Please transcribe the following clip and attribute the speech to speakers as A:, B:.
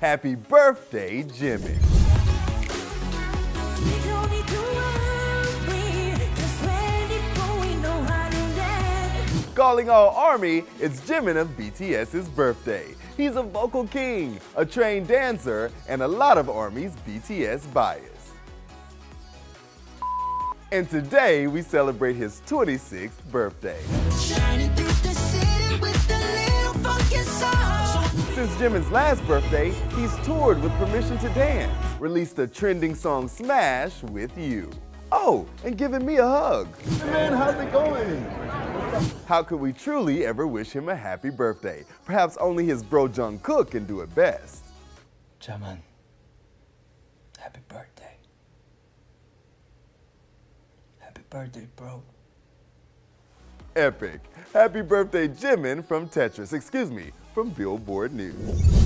A: Happy birthday, Jimmy. Calling all Army, it's Jimin of BTS's birthday. He's a vocal king, a trained dancer, and a lot of Army's BTS bias. And today we celebrate his 26th birthday. Since Jimin's last birthday, he's toured with Permission to Dance, released a trending song Smash with You. Oh, and giving me a hug.
B: Hey man, how's it going?
A: How could we truly ever wish him a happy birthday? Perhaps only his bro Jungkook can do it best.
C: Jimin, happy birthday. Happy birthday, bro.
A: Epic. Happy birthday, Jimin from Tetris. Excuse me, from Billboard News.